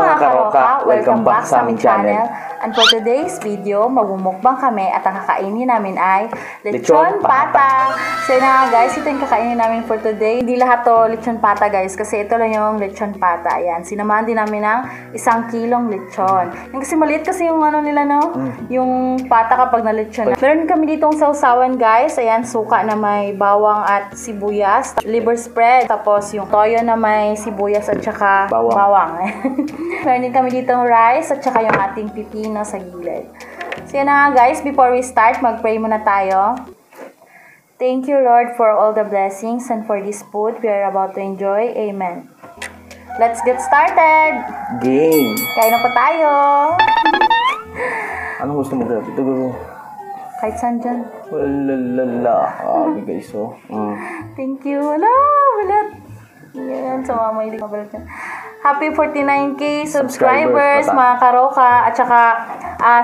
มาค่ mga karoka! Welcome back sa aming channel. And for today's video, magmumukbang kami at ang kakainin namin ay Lechon pata. So yun nga guys, ito yung kakainin namin for today. Hindi lahat to lechon pata guys, kasi ito lang yung lechon pata. Ayan, sinamahan din namin ng isang kilong lechon. Yung kasi maliit kasi yung ano nila no, yung pata kapag na lechon. Meron kami ditong sausawan guys. Ayan, suka na may bawang at sibuyas. Liver spread. Tapos yung toyo na may sibuyas at saka Bawang. bawang. Meron kami dito rice at saka yung ating pipino sa gilid. So yun na nga guys, before we start, mag-pray muna tayo. Thank you Lord for all the blessings and for this food we are about to enjoy. Amen. Let's get started! Game! Kain na po tayo! Anong gusto mo grabe? Ito garo. Kahit saan dyan. Walalala. Ah, guys, oh. Mm. Thank you. Wala, balat. Yan, so mga mahilig mabalat yan. Happy 49k subscribers, Subscribers, mga karoka. At saka,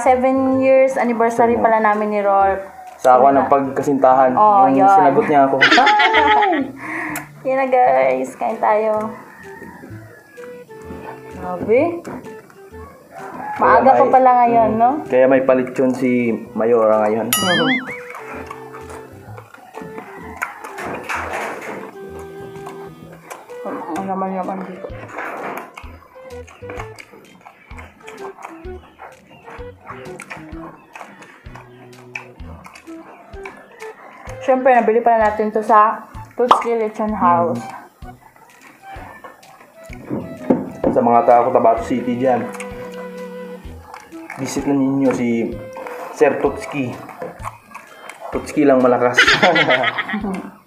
7 years anniversary pala namin ni Rolf. Sa ako ng pagkasintahan. Oh, yung yun. sinagot niya ako. Yan na guys, kain tayo. Grabe. Maaga pa pala ngayon, no? Kaya may palit yun si Mayora ngayon. Naman dito. Siyempre, nabili pala natin to sa Tutski Lechon House. Sa mga taga Cotabato City dyan. Visit na ninyo si Sir Tutski. Tutski lang malakas.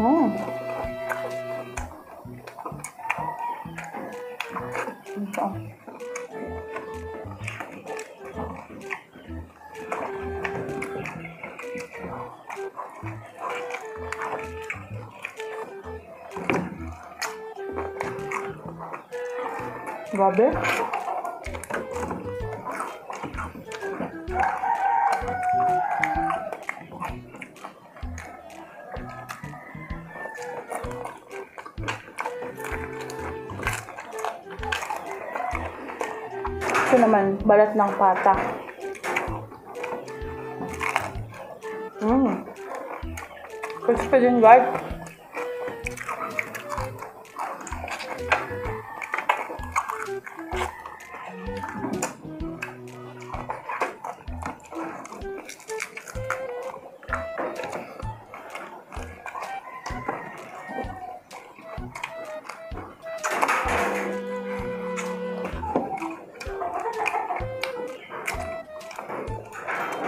Mm. Ito. Grabe. Ito balat ng pata. Mmm. Crispy din, guys.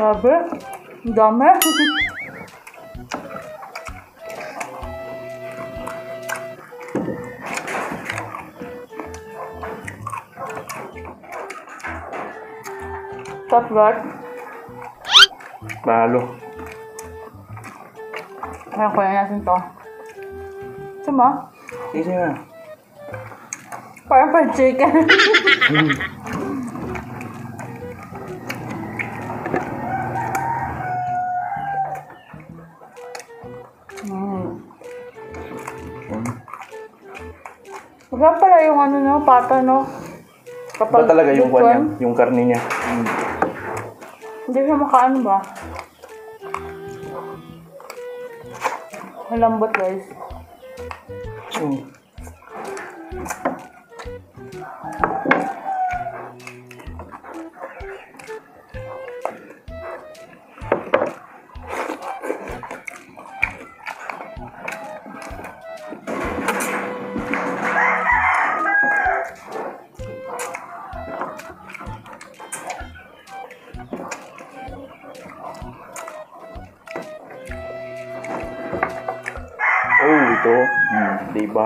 Grabe. Ang dami. Top right. Mahalo. Kaya kuya natin to. Sama? Easy na. Parang fried chicken. Masarap pala yung ano no, pata no. Ba talaga yung kwan niya, yung karne niya. Hindi siya makaano ba? Malambot guys. Mm.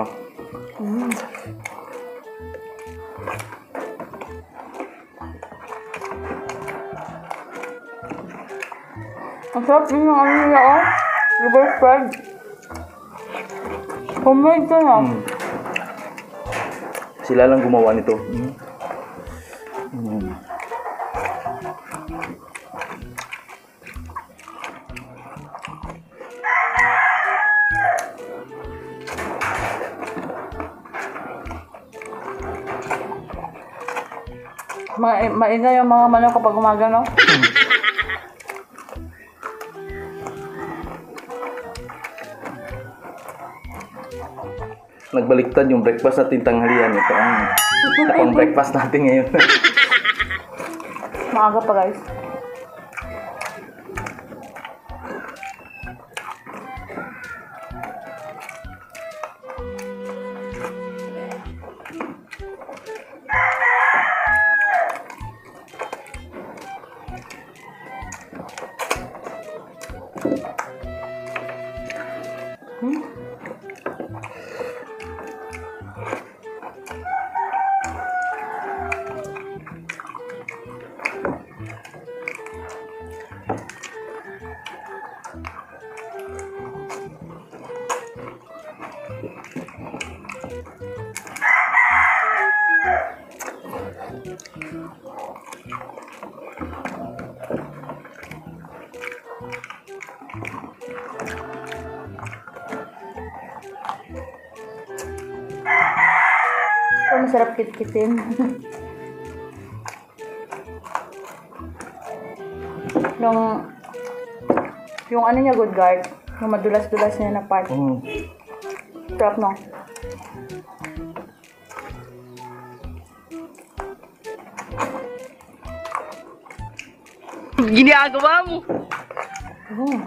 Hmm, diba? Ang sarap din yung ano nila oh. Liver spread. Homemade to no. Hmm. Sila lang gumawa nito. Hmm. Maingay yung mga manok kapag umaga no. Nagbaliktad yung breakfast natin tanghalian. Ito ang, ito ang breakfast natin ngayon. Maaga pa guys. Ito masarap kitkitin. yung yung ano niya good guard. Yung madulas-dulas niya na part. Hmm. Sarap no? Ginagawa mo. Mm.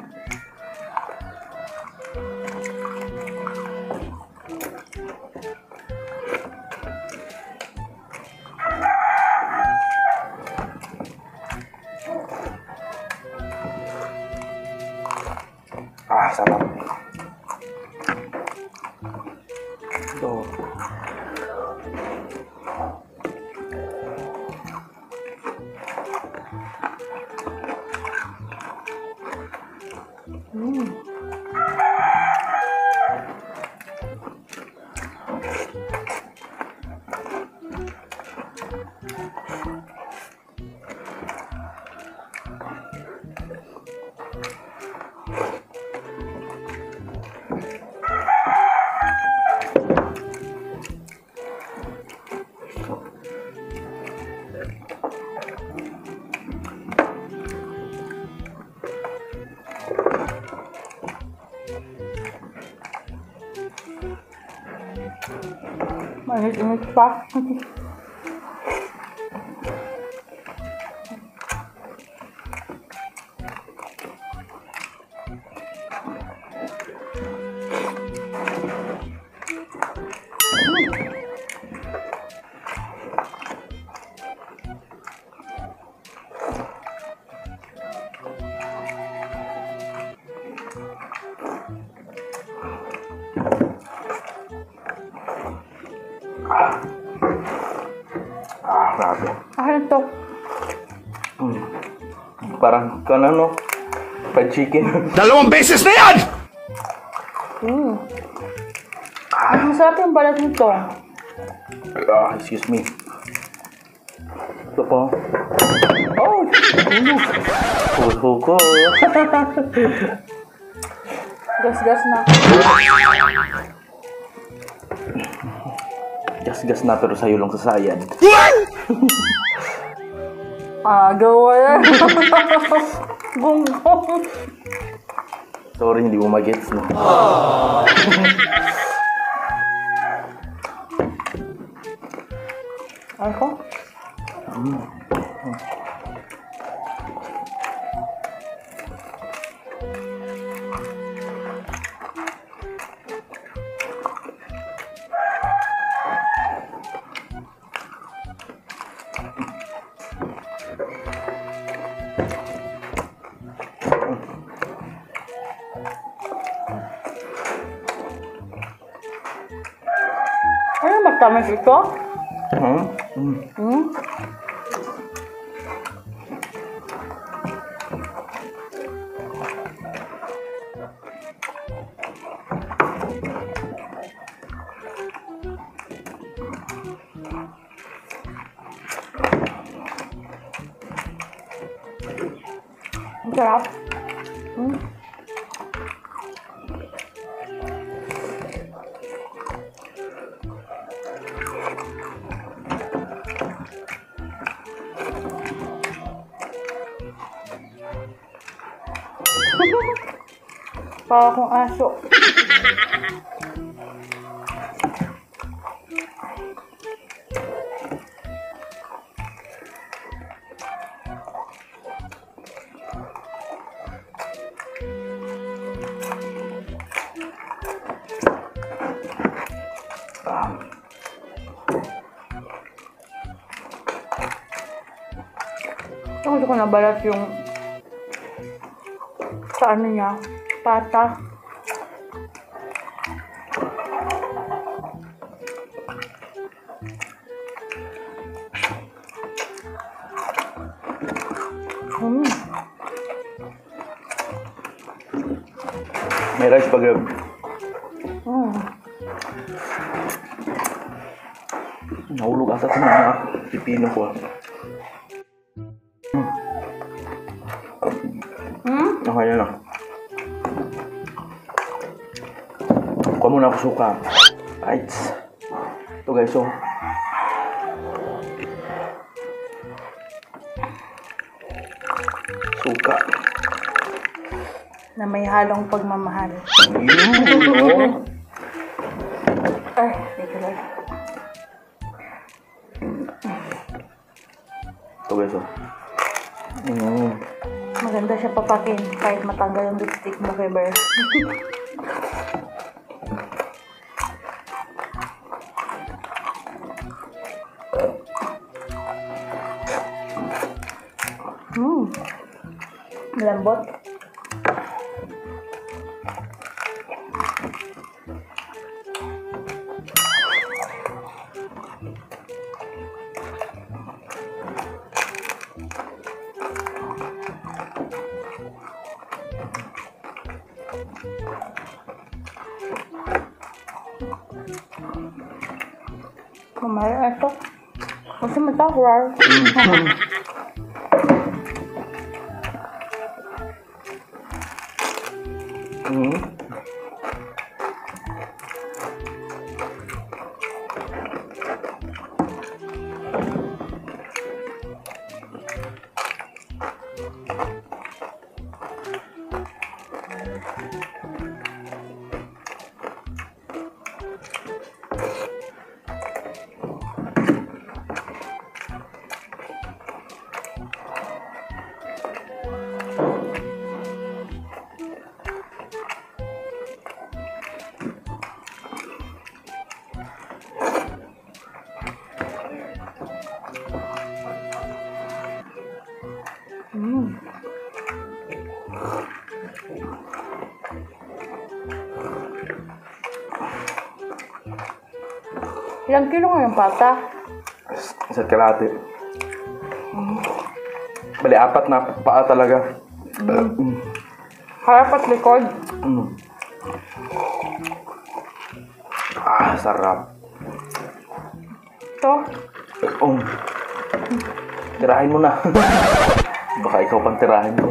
Mainit-init pa. Kung ano, fried chicken. Dalawang beses na yan! Mm. Mas masarap yung balat nito. ah, excuse me. Ito po. Oh! Hugo. Gas-gas na. gas-gas na pero sa'yo lang sasayan. Ah, gawa yan. Gunggong. Sorry, hindi mo magets, no? Ako? Ano matamis ito? Hmm? Hmm. Hmm? Ang Para akong aso. Gusto ko nabalat yung sa ano niya, pata. Mm. May rice pag Mm. nahulog ata sa mga pipino ko. ah. Muna ako suka. Right. Ito guys, oh. Suka. Na may halong pagmamahal. Yun, oh. Ay, teka lang. Ito guys, oh. Mm. Maganda siya papakin kahit matanggal yung lipstick mo kay Bear. Malambot. Kumaya ito. Kasi matahwar. Mm. Ilang kilo nga yung pata? Isa't kalate. Bali, apat na paa talaga. Mm. Harap at likod. Mm. Ah, sarap. Ito. Oh. Tirahin mo na. Baka ikaw pang tirahin ko.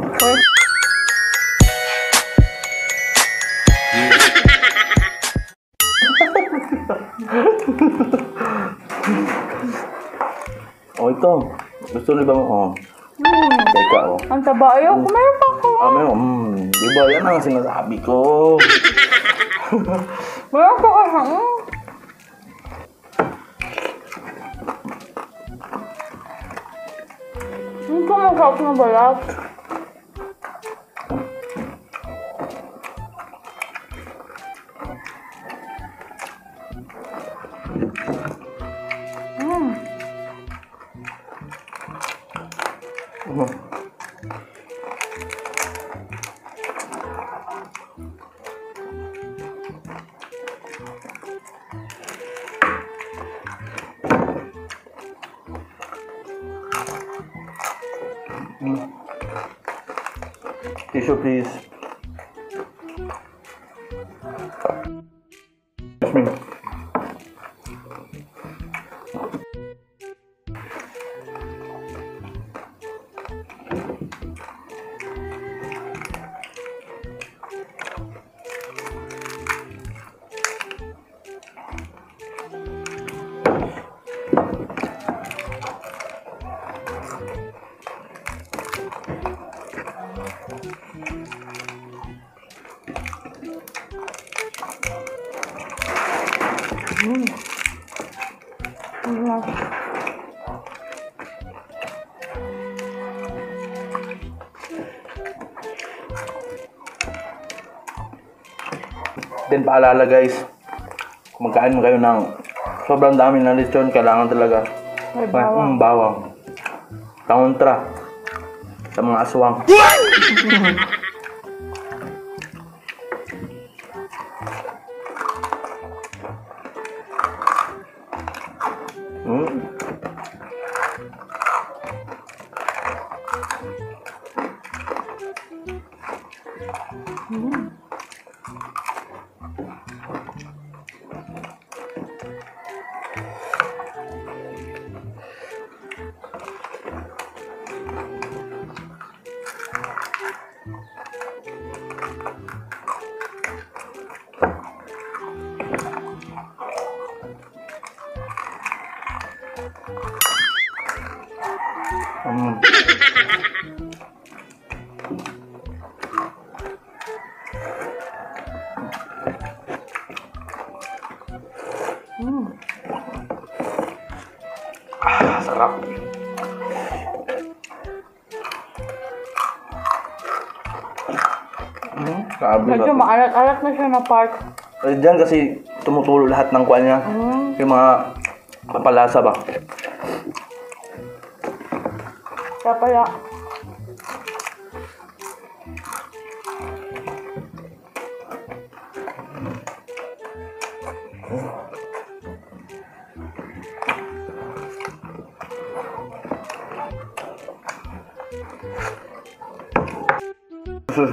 Uy. to. Gusto niyo ba mo? Oh. Hmm. Teka, oh. Ang taba. Ayoko. Meron pa ako. Ah, meron. Mm, di ba? Yan ang sinasabi ko. Meron pa ako. Mm. Hindi ko masarap na balat. Tissue, please. Paalala guys, mo kayo ng sobrang dami ng lechon, kailangan talaga May bawang. Mm, bawang. Kontra sa mga aswang. Mm. Ah, sarap. Mm, grabe Medyo ba? maalat-alat na siya na part. Eh, Diyan kasi tumutulo lahat ng kwan niya. Mm. Yung mga papalasa ba? Kaya pala. Sus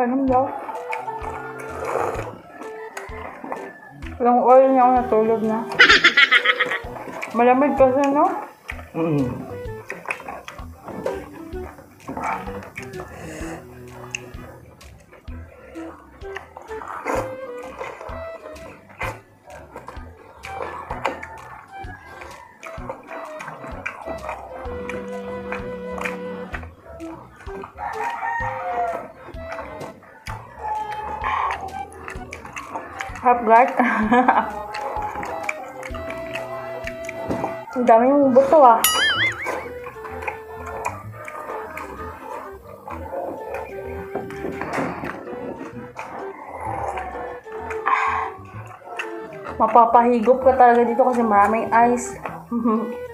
Paano daw? Walang oil niya ako natulog na. Malamig kasi, no? Mm. Guard. Ang dami mong buto ah. Mapapahigop ka talaga dito kasi maraming ice.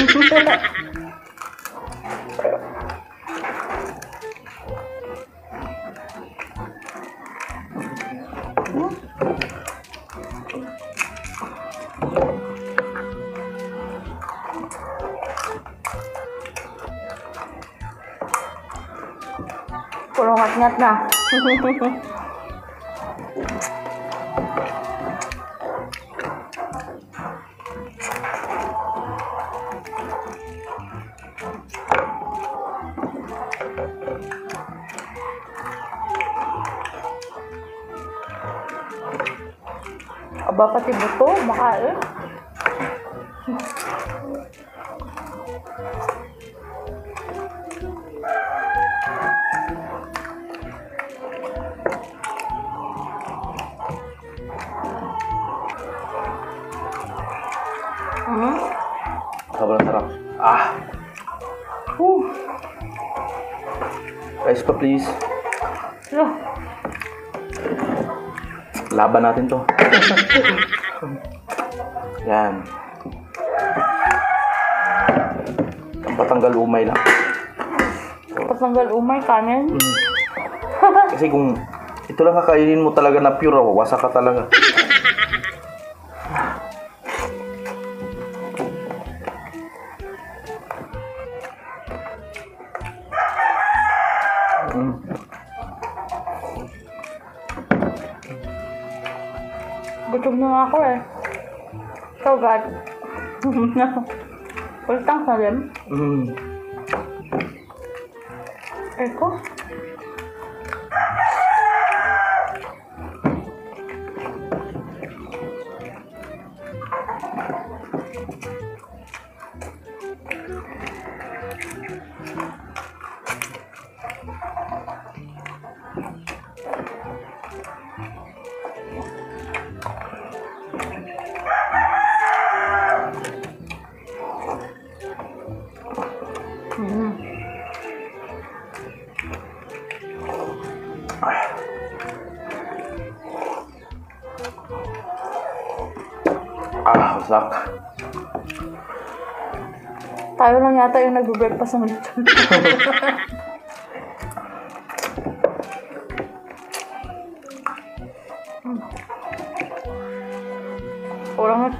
Sorry. Puro ngat-ngat na. Aba, pati buto, makain. Mhm. Sobrang sarap. Ah! Uh. Rice pa please. Yeah. Laban natin to. Yan. Ang patanggal umay lang. Patanggal umay, kanin. Kasi kung ito lang kakainin mo talaga na pure, wasak ka talaga. tocar. Pues tan bien. Mm. Yata yung nagbe-breakfast ng lechon. Orang ngat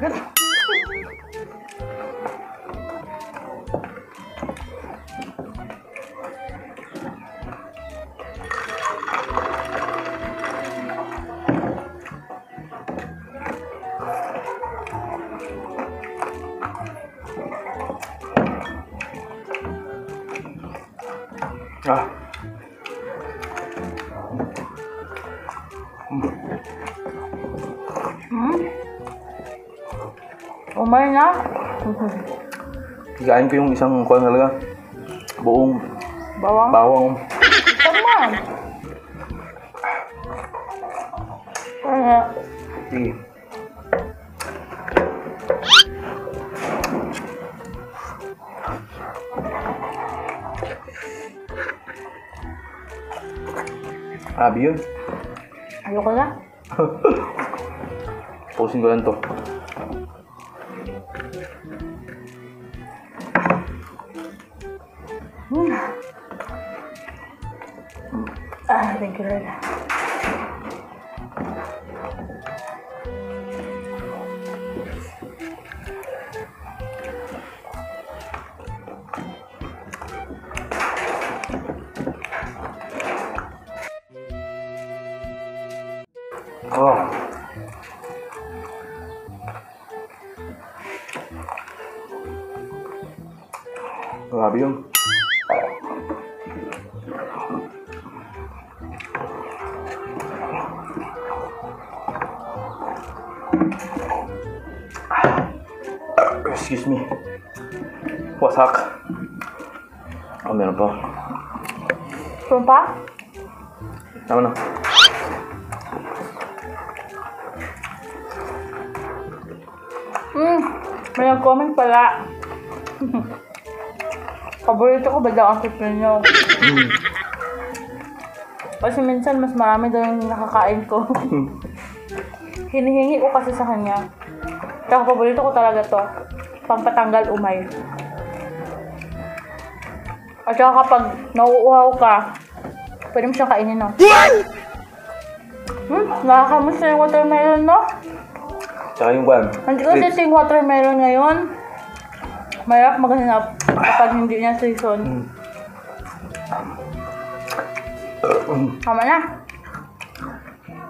Higain ko yung isang kuwan talaga. Buong Bawang. bawang. Tama. Kaya, Sige. Abi yun. ayoko na. Posin ko lang to. Excuse me. Wasak. Oh, meron pa. Sumpa? Tama na. Hmm, may nag-comment pala. Paborito ko ba daw ang pipino? Kasi minsan mas marami daw yung nakakain ko. Hinihingi ko kasi sa kanya. Kaya paborito ko talaga to. Pampatanggal umay. At saka kapag nauuhaw ka, pwede mo siyang kainin, no? Hmm, nakakamusta yung watermelon, no? Tsaka yung one. Hindi ko kasi yung watermelon ngayon. Mahirap maghanap kapag hindi niya season. Tama na.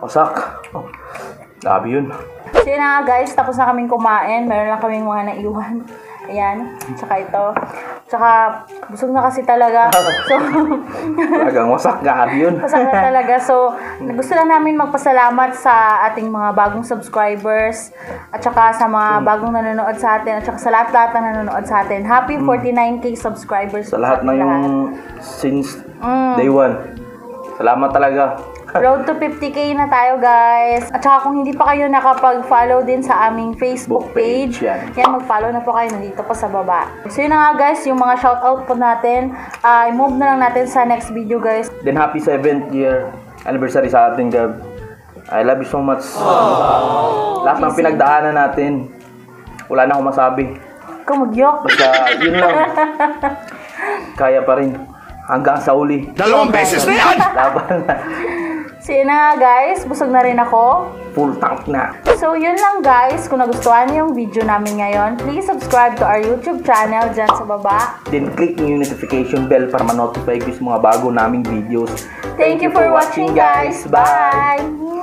Wasak. Oh. Labi yun. So yun na nga guys, tapos na kaming kumain. Meron lang kaming mga naiwan. Ayan. Tsaka ito. Tsaka busog na kasi talaga. So, Talagang wasak. Gabi yun. Masarap na talaga. So, gusto lang namin magpasalamat sa ating mga bagong subscribers at saka sa mga bagong nanonood sa atin at saka sa lahat-lahat na nanonood sa atin. Happy 49k subscribers. Sa lahat ng yung since Mm. day one. Salamat talaga. Road to 50k na tayo guys. At saka kung hindi pa kayo nakapag-follow din sa aming Facebook Book page, page, yan. yan, mag-follow na po kayo nandito pa sa baba. So yun na nga guys, yung mga shoutout po natin, ay move na lang natin sa next video guys. Then happy 7th year anniversary sa ating Gab. I love you so much. Lahat ng pinagdaanan natin. Wala na akong masabi. Kumugyok. Basta yun lang. Kaya pa rin. Hanggang sa uli. Dalawang beses na yan! Laban na. So yun na nga guys, busog na rin ako. Full tank na. So yun lang guys, kung nagustuhan niyo yung video namin ngayon, please subscribe to our YouTube channel dyan sa baba. Then click yung notification bell para ma-notify ko sa mga bago naming videos. Thank you for watching guys. Bye!